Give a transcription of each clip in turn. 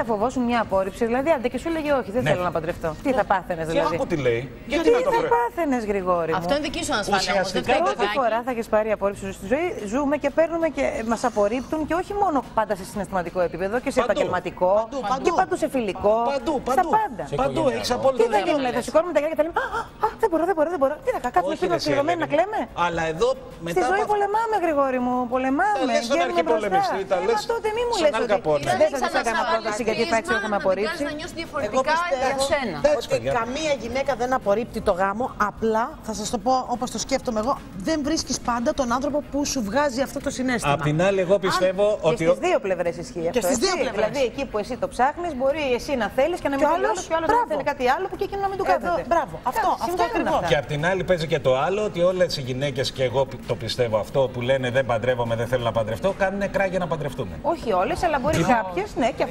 θα φοβόσουν μια απόρριψη. Δηλαδή, άντε και σου έλεγε όχι, δεν Ναι. θέλω να παντρευτώ. Τι θα πάθαινες δηλαδή; Άκου τι λέει. Τι Γιατί να το θα βρε. πάθαινες, Γρηγόρη. Αυτό είναι δική σου ανασφάλεια όμως. Δεν Ουσιαστικά φταίει το Πρώτη Γκάκι. φορά θα έχεις πάρει απόρριψη στη ζωή. Ζούμε και παίρνουμε και μας απορρίπτουν και όχι μόνο πάντα σε συναισθηματικό επίπεδο και σε Παντού. επαγγελματικό Παντού, και παντού. παντού σε φιλικό. Παντού, Στα παντού. πάντα. Παντού έχεις Τι απόλυτο θα δίκιο. γίνουμε, θα σηκώνουμε τα χέρια και θα λέμε Α, α, α, δεν μπορώ, δεν μπορώ, δεν μπορώ. Τι θα κάτσουμε Όχι, σπίτι ρε, μας εσύ, κλειδωμένοι να Ελένη. κλαίμε. Αλλά εδώ Στη μετά. ζωή από- πολεμάμε, Γρηγόρη μου. Πολεμάμε. Τα λες στον Βγαίνουμε αρχιπολεμιστή, μπροστά. τα Ε, λες μα τότε μη μου στον λες ότι Αλκαπόνε. δεν θα της έκανα πρόταση γιατί θα ξέρω θα με απορρίψει. Να νιώσεις Εγώ διαφορετικά για πιστεύω σένα. Έτσι, ότι παιδιά. καμία γυναίκα δεν απορρίπτει το γάμο. Απλά θα σας το πω όπως το σκέφτομαι εγώ. Δεν βρίσκεις πάντα τον άνθρωπο που σου βγάζει αυτό το συνέστημα. Απ' την άλλη, εγώ πιστεύω Και ότι. στις δύο πλευρές ισχύει αυτό. στις δύο έτσι. πλευρές. Δηλαδή εκεί που εσύ το ψάχνεις, μπορεί εσύ να θέλεις και να μην Και ο θέλει άλλος, άλλος και ο άλλος να μπράβο. θέλει κάτι άλλο που και εκείνο να μην του Εδώ, κάθεται. μπράβο. Αυτό, Εντάξει, αυτό συμβαίνουν ακριβώς. αυτά. Και απ' την άλλη παίζει και το άλλο ότι όλες οι γυναίκες, και εγώ το πιστεύω αυτό που λένε δεν παντρεύομαι, δεν θέλω να παντρευτώ, κάνουν κράγια να παντρευτούν. Όχι όλες, αλλά μπορεί κάποιες, ναι, και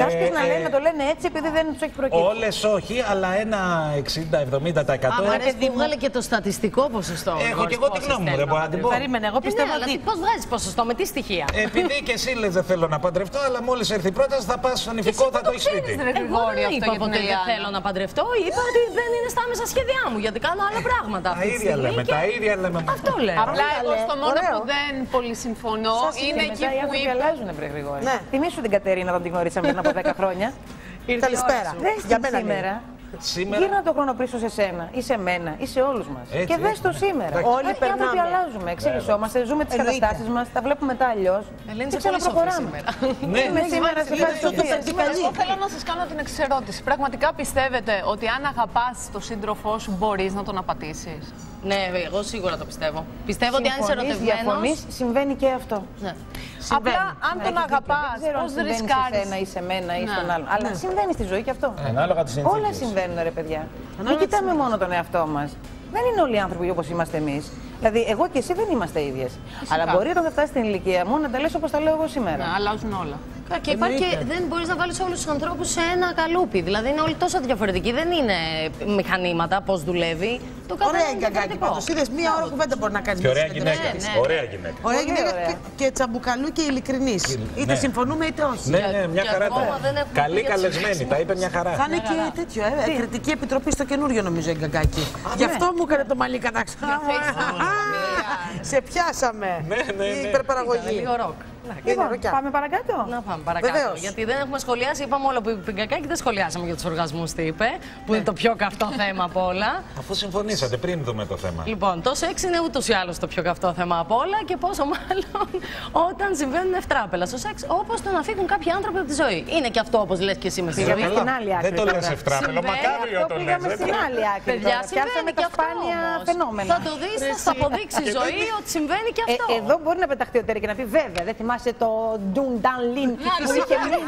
και Ε, κάποιες να ε, λένε, να το λένε έτσι επειδή δεν τους έχει προκύψει. Όλες όχι, αλλά ένα 60-70%. Άμα παιδί βγάλε και το στατιστικό ποσοστό. Έχω Γνώρις και εγώ τη πόσες γνώμη μου, θέλουν δεν μπορώ να την πω. Περίμενε, εγώ Ε, Ναι, πιστεύω αλλά ότι. πώς βγάζεις ποσοστό, με τι στοιχεία; Επειδή και εσύ λες δεν θέλω να παντρευτώ, αλλά μόλις έρθει η πρόταση θα πας στον ηφικό, θα το έχεις σπίτι. Εγώ δεν είπα ποτέ δεν θέλω να παντρευτώ. Είπα ότι δεν είναι στα άμεσα σχέδιά μου γιατί κάνω άλλα πράγματα. Τα αυτή τη ίδια στιγμή λέμε, και τα ίδια λέμε. Αυτό λέω. Απλά εγώ Καλέ, στο μόνο ωραίο. που δεν πολύ συμφωνώ είναι εκεί μετά οι που άνθρωποι είπα. αλλάζουν, βρε Γρηγόρη. Ναι. Θυμήσου την Κατερίνα όταν την γνωρίσαμε πριν από 10 χρόνια. Καλησπέρα. Δες Για την μένα λέει. σήμερα. Σήμερα; Γύρνα το χρόνο πίσω σε σένα ή σε μένα ή σε όλους μας. Έτσι, Και δες έτσι. το σήμερα. Εντάξει. Όλοι οι άνθρωποι περνάμε. αλλάζουμε, εξελισσόμαστε, ζούμε τις Εννοείται. καταστάσεις μας, τα βλέπουμε μετά αλλιώς. Ελένη, Και είσαι πολύ σοφή ξαναπροχωράμε. σήμερα. Ναι, Είμαι σήμερα σε Είναι φάση το σοφίας. φυσικό. Εγώ θέλω να σας κάνω την εξή ερώτηση. Πραγματικά πιστεύετε ότι αν αγαπάς τον σύντροφό σου μπορείς να τον απατήσεις; Ναι, εγώ σίγουρα το πιστεύω. Πιστεύω ότι αν είσαι Συμφωνείς, ερωτευμένο. διαφωνείς, συμβαίνει και αυτό. Ναι. Απλά αν τον Έχεις δίκιο. αγαπάς, Δεν ξέρω πώς αν συμβαίνει σε ρισκάρει. σένα ή σε μένα ή Ναι. στον άλλον. Αλλά συμβαίνει στη ζωή και αυτό. Ανάλογα τι συνθήκε. Όλα συμβαίνουν, ρε παιδιά. Μην κοιτάμε μόνο τον εαυτό μας. Δεν είναι όλοι οι άνθρωποι όπως είμαστε εμείς. Δηλαδή, εγώ και εσύ δεν είμαστε ίδιες. Αλλά μπορεί όταν θα φτάσεις στην ηλικία μου να τα λες όπως τα λέω εγώ σήμερα. Ναι, αλλάζουν όλα. Και υπάρχει και δεν μπορείς να βάλεις όλους τους ανθρώπους σε ένα καλούπι. Δηλαδή είναι όλοι τόσο διαφορετικοί. Δεν είναι μηχανήματα πώς δουλεύει. Το καθένα Ωραία η είναι γκαγκάκι διαφορετικό. πάντως. Είδες μία ώρα κουβέντα μπορεί να κάνεις. Και ωραία γυναίκα. Ναι, ναι. Ωραία γυναίκα. Ωραία Πολύ γυναίκα ωραία. και, και τσαμπουκαλού και ειλικρινής. Είτε ναι. συμφωνούμε είτε όχι. Ναι, ναι, μια και χαρά. ακόμα δεν έχουμε Καλή πει για καλεσμένη, τα είπε μια χαρά. Θα είναι και τέτοιο, ε, κριτική επιτροπή στο καινούριο νομίζω η γκαγκάκι. Γι' αυτό μου έκανε το μαλλί κατάξα. Σε πιάσαμε. Ναι, ναι, Η ναι. υπερπαραγωγή. Λίγο ροκ. Είναι Λοιπόν, ροκιά. πάμε παρακάτω. Να πάμε παρακάτω. Βεβαίως. Γιατί δεν έχουμε σχολιάσει, είπαμε όλο που είπε η Γκακάκη, δεν σχολιάσαμε για τους οργασμούς, τι είπε, που είναι το πιο καυτό θέμα από όλα. Αφού συμφωνήσατε πριν δούμε το θέμα. Λοιπόν, το σεξ είναι ούτως ή άλλως το πιο καυτό θέμα από όλα και πόσο μάλλον όταν συμβαίνουν ευτράπελα στο σεξ, όπως το να φύγουν κάποιοι άνθρωποι από τη ζωή. Είναι και αυτό όπως λες και εσύ με τη Πήγαμε ζωή. στην άλλη άκρη. Δεν το λες τώρα. ευτράπελο, Συμβαίνει μακάβριο Αυτό το λες. πήγαμε δεν στην το- άλλη άκρη. Παιδιά, τώρα. Πιάσαμε συμβαίνει τα και αυτό σπάνια όμως. φαινόμενα. Θα το δεις, θα σου αποδείξεις η ζωή ότι συμβαίνει και Ε, αυτό. εδώ μπορεί να πεταχτεί ο Τέρι και να πει βέβαια, δεν θυμάσαι το Ντουν Νταν Λιν που είχε μείνει